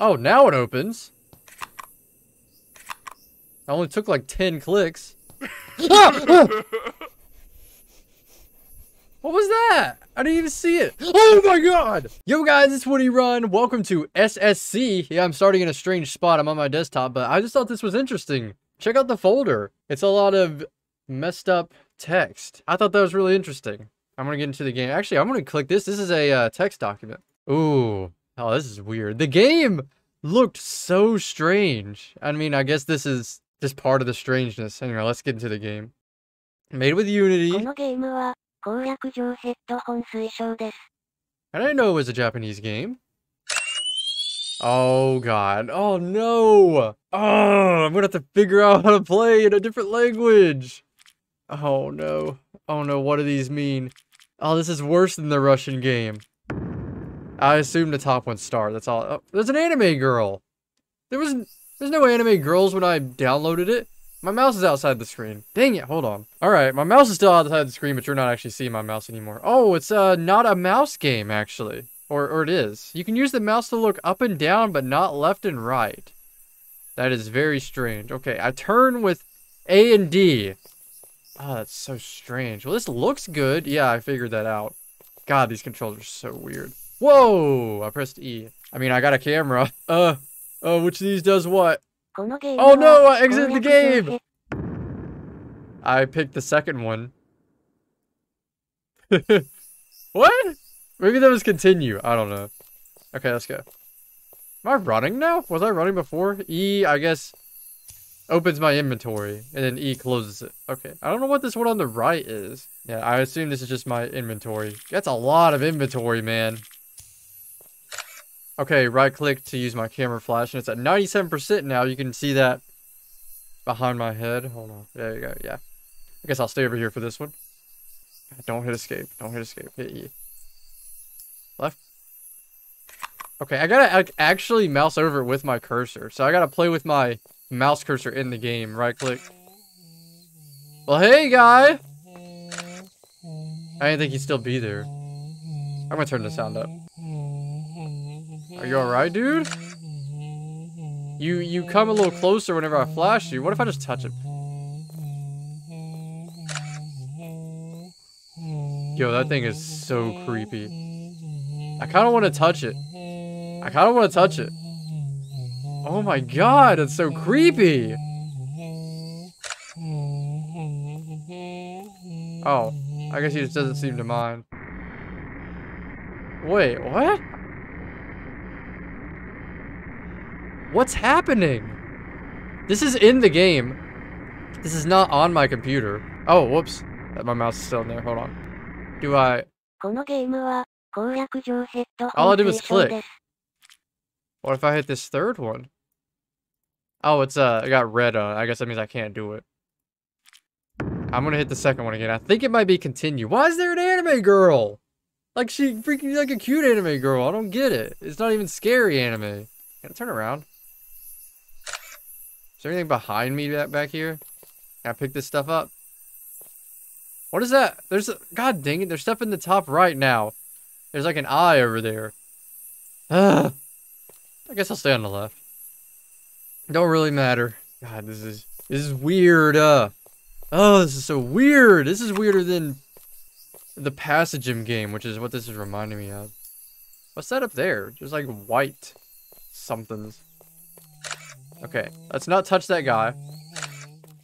Oh, now it opens. I only took like 10 clicks. What was that? I didn't even see it. Oh my god! Yo guys, it's Woody Run. Welcome to SSC. Yeah, I'm starting in a strange spot. I'm on my desktop, but I just thought this was interesting. Check out the folder. It's a lot of messed up text. I thought that was really interesting. I'm gonna get into the game. Actually, I'm gonna click this. This is a uh, text document. Ooh. Oh, this is weird. The game looked so strange. I mean, I guess this is just part of the strangeness. Anyway, let's get into the game. Made with Unity. I didn't know it was a Japanese game. Oh god. Oh no. Oh, I'm gonna have to figure out how to play in a different language. Oh no. Oh no, what do these mean? Oh, this is worse than the Russian game. I assume the top one star. That's all. Oh, there's an anime girl. There was there's no anime girls when I downloaded it. My mouse is outside the screen. Dang it, hold on. Alright, my mouse is still outside the screen, but you're not actually seeing my mouse anymore. Oh, it's uh not a mouse game, actually. Or, or it is. You can use the mouse to look up and down, but not left and right. That is very strange. Okay, I turn with A and D. Oh, that's so strange. Well, this looks good. Yeah, I figured that out. God, these controls are so weird. Whoa! I pressed E. I mean, I got a camera. Uh, uh, which of these does what? Oh, oh no, I exited the game! I picked the second one. what? Maybe that was continue. I don't know. Okay, let's go. Am I running now? Was I running before? E, I guess, opens my inventory, and then E closes it. Okay, I don't know what this one on the right is. Yeah, I assume this is just my inventory. That's a lot of inventory, man. Okay, right click to use my camera flash, and it's at 97% now. You can see that behind my head. Hold on. There you go. Yeah. I guess I'll stay over here for this one. Don't hit escape. Don't hit escape. Hit E. Left. Okay, I gotta actually mouse over it with my cursor. So I gotta play with my mouse cursor in the game. Right click. Well, hey, guy! I didn't think he'd still be there. I'm gonna turn the sound up. Are you alright, dude? You you come a little closer whenever I flash you. What if I just touch it? Yo, that thing is so creepy. I kind of want to touch it. I kind of want to touch it. Oh my god, it's so creepy. Oh, I guess he just doesn't seem to mind. Wait, what? What's happening? This is in the game. This is not on my computer. Oh, whoops. Uh, my mouse is still in there. Hold on. Do I... All I do is click. What if I hit this third one? Oh, it's uh, I got red on. I guess that means I can't do it. I'm gonna hit the second one again. I think it might be continue. Why is there an anime girl? Like she freaking like a cute anime girl. I don't get it. It's not even scary anime. Gotta turn around? Is there anything behind me back, back here? Can I pick this stuff up? What is that? There's a, god dang it, there's stuff in the top right now. There's like an eye over there. Ugh. I guess I'll stay on the left. Don't really matter. God, this is this is weird. Uh, oh, this is so weird. This is weirder than the Passagem game, which is what this is reminding me of. What's that up there? There's like white somethings. Okay, let's not touch that guy.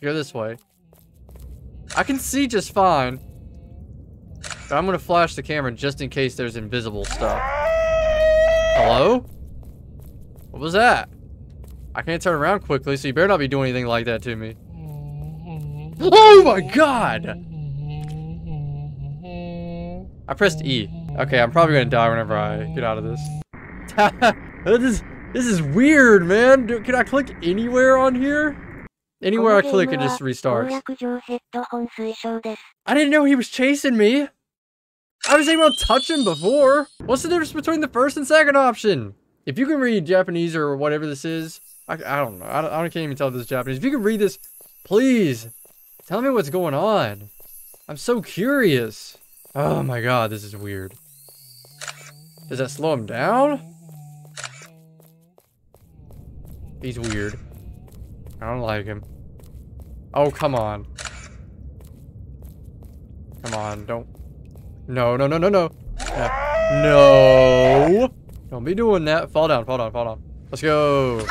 Go this way. I can see just fine. But I'm gonna flash the camera just in case there's invisible stuff. Hello? What was that? I can't turn around quickly, so you better not be doing anything like that to me. Oh my god! I pressed E. Okay, I'm probably gonna die whenever I get out of this. this is this is weird, man. Do, can I click anywhere on here? Anywhere I click, it just restarts. I didn't know he was chasing me. I was able to touch him before. What's the difference between the first and second option? If you can read Japanese or whatever this is, I, I don't know. I, don't, I can't even tell if this is Japanese. If you can read this, please tell me what's going on. I'm so curious. Oh my god, this is weird. Does that slow him down? He's weird. I don't like him. Oh, come on. Come on, don't. No, no, no, no, no. Uh, no. Don't be doing that. Fall down, fall down, fall down. Let's go.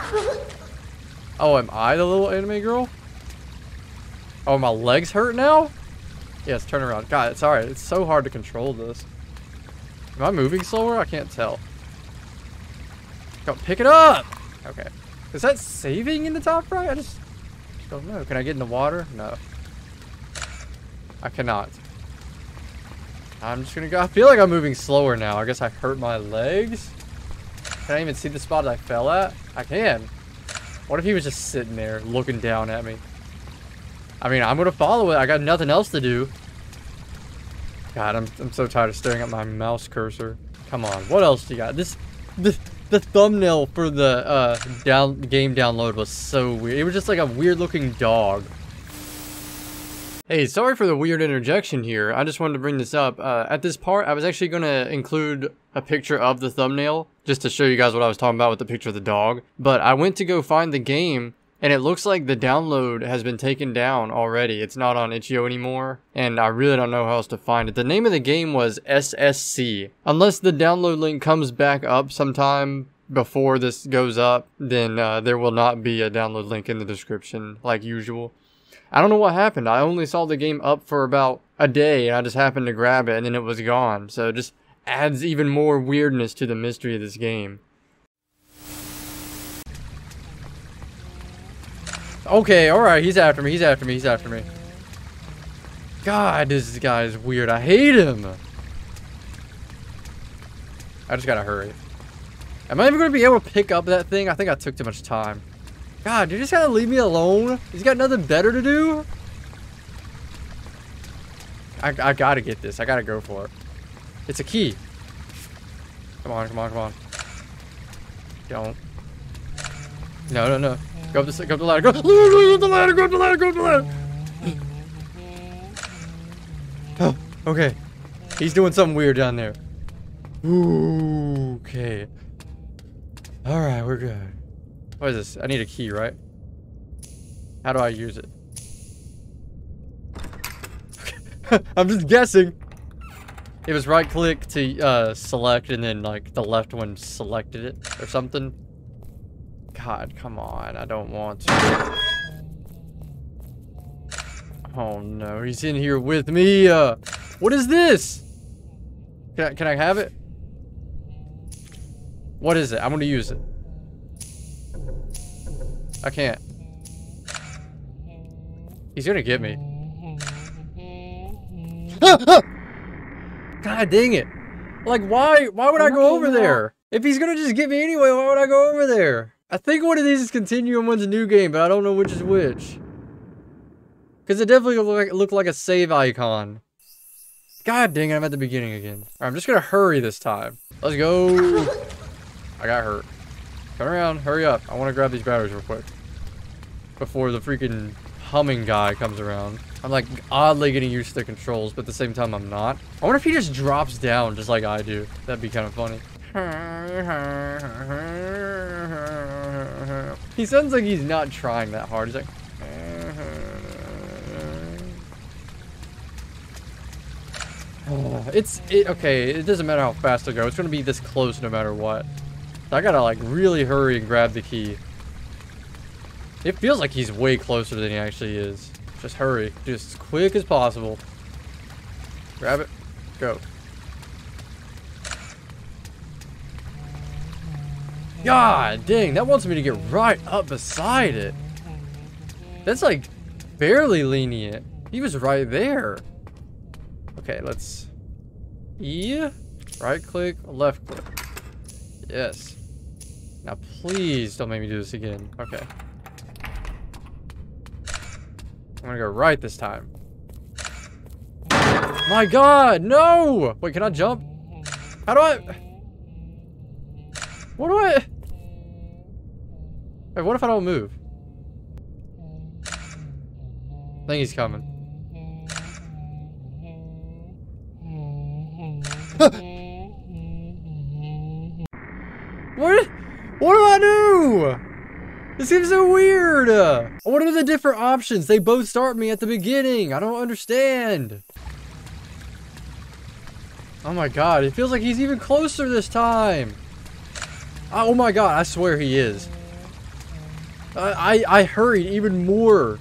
Oh, am I the little anime girl? Oh, my legs hurt now? Yes, turn around. God, it's alright. It's so hard to control this. Am I moving slower? I can't tell. Go, pick it up! Okay. Is that saving in the top right? I just, just don't know. Can I get in the water? No. I cannot. I'm just gonna go. I feel like I'm moving slower now. I guess I hurt my legs. Can I even see the spot I fell at? I can. What if he was just sitting there looking down at me? I mean, I'm gonna follow it. I got nothing else to do. God, I'm, I'm so tired of staring at my mouse cursor. Come on, what else do you got? This, this the thumbnail for the uh, down game download was so weird. It was just like a weird looking dog. Hey, sorry for the weird interjection here. I just wanted to bring this up. Uh, at this part, I was actually going to include a picture of the thumbnail just to show you guys what I was talking about with the picture of the dog. But I went to go find the game and it looks like the download has been taken down already. It's not on itch.io anymore, and I really don't know how else to find it. The name of the game was SSC. Unless the download link comes back up sometime before this goes up, then uh, there will not be a download link in the description like usual. I don't know what happened. I only saw the game up for about a day and I just happened to grab it and then it was gone. So it just adds even more weirdness to the mystery of this game. Okay, alright, he's after me, he's after me, he's after me. God, this guy is weird. I hate him. I just gotta hurry. Am I even gonna be able to pick up that thing? I think I took too much time. God, you just gotta leave me alone? He's got nothing better to do? I, I gotta get this. I gotta go for it. It's a key. Come on, come on, come on. Don't. No, no, no. Go up the, go up the ladder. Go, go up the ladder, go up the ladder, go up the ladder. Oh, okay. He's doing something weird down there. Ooh, okay. Alright, we're good. What is this? I need a key, right? How do I use it? I'm just guessing. It was right click to uh, select and then like the left one selected it or something. God, come on. I don't want to. Oh no, he's in here with me. Uh, what is this? Can I, can I have it? What is it? I'm gonna use it. I can't. He's gonna get me. God dang it. Like, why, why would I go over there? If he's gonna just get me anyway, why would I go over there? I think one of these is continue and one's a new game, but I don't know which is which. Because it definitely looked like, looked like a save icon. God dang it, I'm at the beginning again. Right, I'm just gonna hurry this time. Let's go. I got hurt. Turn around, hurry up. I want to grab these batteries real quick. Before the freaking humming guy comes around. I'm like oddly getting used to the controls, but at the same time I'm not. I wonder if he just drops down just like I do. That'd be kind of funny. He sounds like he's not trying that hard. He's like... it's it, okay. It doesn't matter how fast I go. It's gonna be this close no matter what. I gotta like really hurry and grab the key. It feels like he's way closer than he actually is. Just hurry, just as quick as possible. Grab it, go. God dang, that wants me to get right up beside it. That's like barely lenient. He was right there. Okay, let's E, right click, left click. Yes. Now please don't make me do this again. Okay. I'm gonna go right this time. My god, no! Wait, can I jump? How do I... What do I... Wait, what if I don't move? I think he's coming. what? What do I do? This seems so weird. What are the different options? They both start me at the beginning. I don't understand. Oh my god, it feels like he's even closer this time. Oh my god, I swear he is. I, I, hurried even more.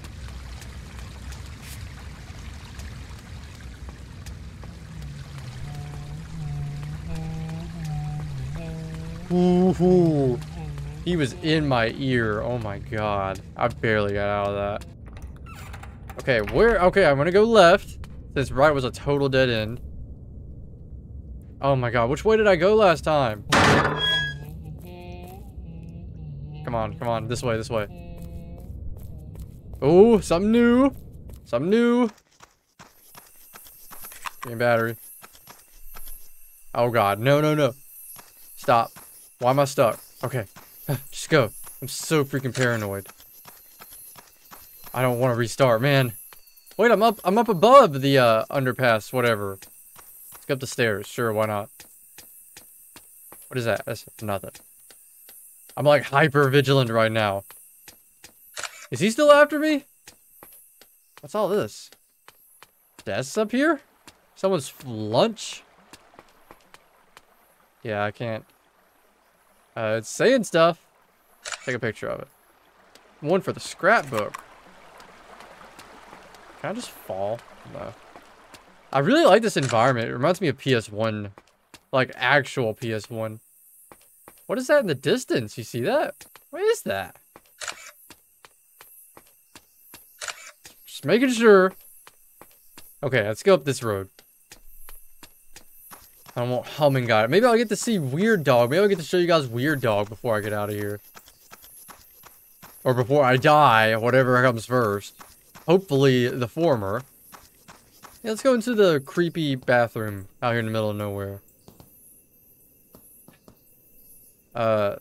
Ooh, he was in my ear. Oh my god. I barely got out of that. Okay, where? Okay, I'm gonna go left. Since right was a total dead end. Oh my god, which way did I go last time? Come on, come on, this way, this way. Oh, something new. Something new. Game battery. Oh god, no, no, no. Stop. Why am I stuck? Okay, just go. I'm so freaking paranoid. I don't want to restart, man. Wait, I'm up. I'm up above the uh, underpass, whatever. Let's go up the stairs. Sure, why not? What is that? That's nothing. I'm like hyper vigilant right now. Is he still after me? What's all this? Desks up here? Someone's lunch? Yeah, I can't. Uh, it's saying stuff. Take a picture of it. One for the scrapbook. Can I just fall? No. I really like this environment. It reminds me of PS1. Like, actual PS1. What is that in the distance? You see that? What is that? Just making sure. Okay, let's go up this road. I don't want humming guy. Maybe I'll get to see Weird Dog. Maybe I'll get to show you guys Weird Dog before I get out of here. Or before I die, whatever comes first. Hopefully the former. Yeah, let's go into the creepy bathroom out here in the middle of nowhere. Uh,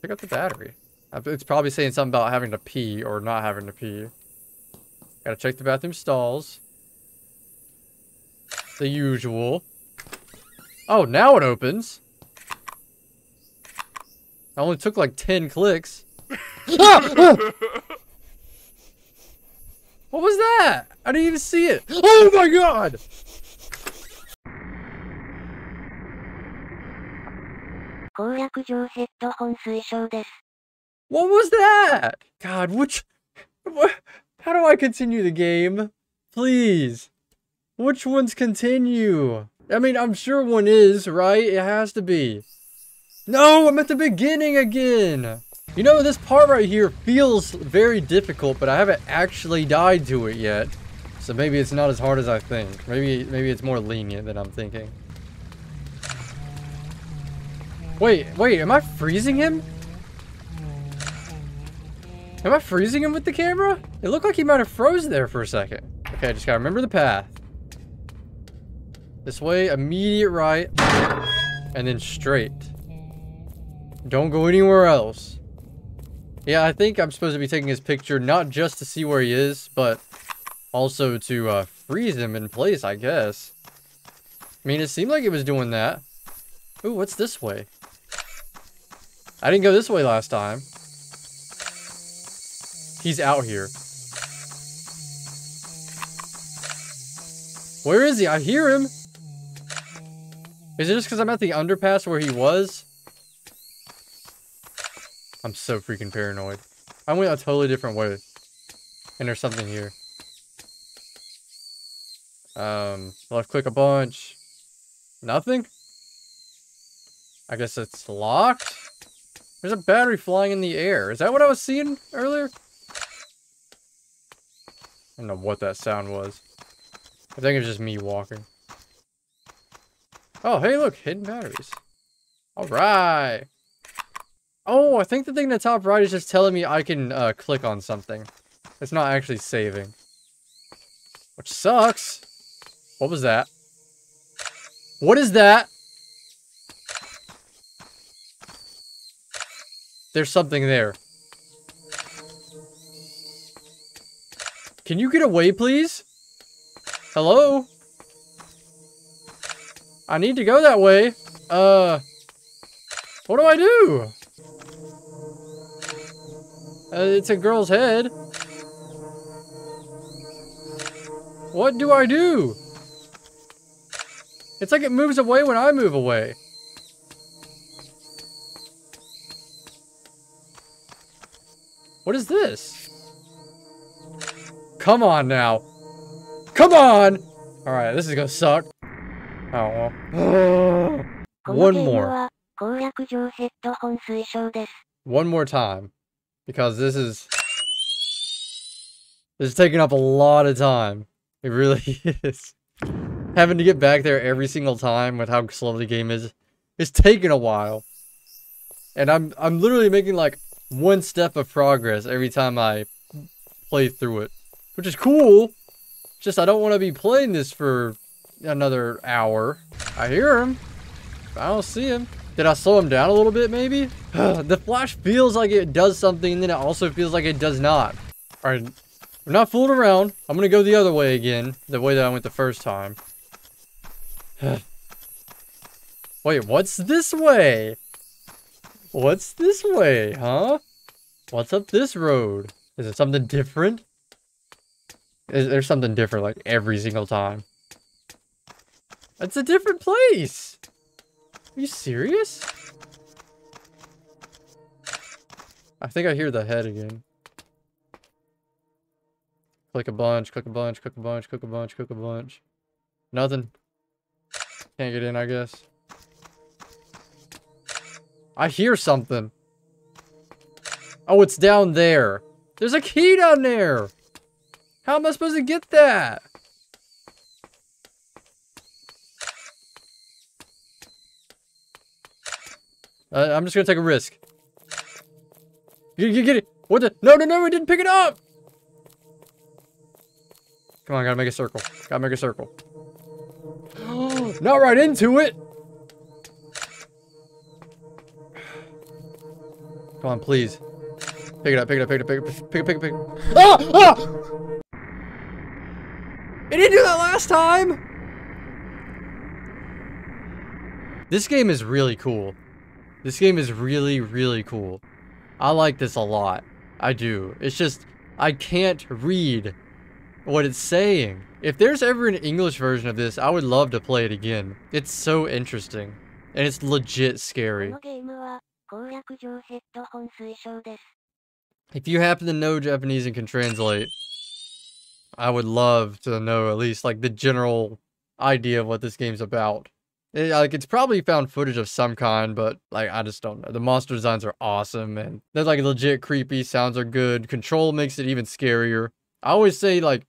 pick up the battery. It's probably saying something about having to pee or not having to pee. Gotta check the bathroom stalls. The usual. Oh, now it opens. I only took like 10 clicks. what was that? I didn't even see it. Oh my god! What was that? God, which... What, how do I continue the game? Please. Which ones continue? I mean, I'm sure one is, right? It has to be. No, I'm at the beginning again. You know, this part right here feels very difficult, but I haven't actually died to it yet. So maybe it's not as hard as I think. Maybe, maybe it's more lenient than I'm thinking. Wait, wait, am I freezing him? Am I freezing him with the camera? It looked like he might have froze there for a second. Okay, I just gotta remember the path. This way, immediate right, and then straight. Don't go anywhere else. Yeah, I think I'm supposed to be taking his picture not just to see where he is, but also to uh, freeze him in place, I guess. I mean, it seemed like it was doing that. Ooh, what's this way? I didn't go this way last time. He's out here. Where is he? I hear him. Is it just because I'm at the underpass where he was? I'm so freaking paranoid. I went a totally different way. And there's something here. Um, left click a bunch. Nothing? I guess it's locked? There's a battery flying in the air. Is that what I was seeing earlier? I don't know what that sound was. I think it's just me walking. Oh, hey, look, hidden batteries. All right. Oh, I think the thing in the top right is just telling me I can uh, click on something. It's not actually saving. Which sucks. What was that? What is that? There's something there. Can you get away, please? Hello? I need to go that way. Uh, what do I do? Uh, it's a girl's head. What do I do? It's like it moves away when I move away. What is this? Come on now. Come on! Alright, this is gonna suck. Oh. One more. One more time. Because this is... This is taking up a lot of time. It really is. Having to get back there every single time with how slow the game is, it's taking a while. And I'm I'm literally making like one step of progress every time I play through it. Which is cool. Just I don't want to be playing this for another hour. I hear him. I don't see him. Did I slow him down a little bit, maybe? the flash feels like it does something, and then it also feels like it does not. Alright, I'm not fooling around. I'm gonna go the other way again, the way that I went the first time. Wait, what's this way? What's this way, huh? What's up this road? Is it something different? Is there something different like every single time? It's a different place! Are you serious? I think I hear the head again. Click a bunch, click a bunch, click a bunch, click a bunch, click a bunch. Nothing. Can't get in, I guess. I hear something. Oh, it's down there. There's a key down there. How am I supposed to get that? Uh, I'm just gonna take a risk. Get, get, get it. What the? No, no, no, we didn't pick it up. Come on, gotta make a circle. Gotta make a circle. Not right into it. Come on, please. Pick it up, pick it up, pick it up, pick it up, pick it, pick it, pick it. Ah! Ah! It didn't do that last time! This game is really cool. This game is really, really cool. I like this a lot. I do. It's just, I can't read what it's saying. If there's ever an English version of this, I would love to play it again. It's so interesting. And it's legit こ scary. If you happen to know Japanese and can translate, I would love to know at least like the general idea of what this game's about. It- like it's probably found footage of some kind, but like I just don't know. The monster designs are awesome and they're like legit creepy. Sounds are good. Control makes it even scarier. I always say like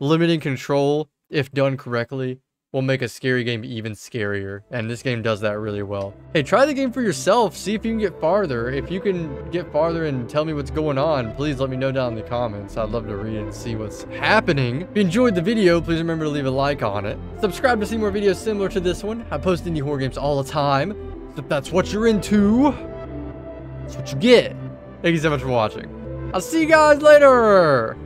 limiting control, if done correctly, will make a scary game even scarier. And this game does that really well. Hey, try the game for yourself. See if you can get farther. If you can get farther and tell me what's going on, please let me know down in the comments. I'd love to read and see what's happening. If you enjoyed the video, please remember to leave a like on it. Subscribe to see more videos similar to this one. I post indie horror games all the time. So if that's what you're into, that's what you get. Thank you so much for watching. I'll see you guys later.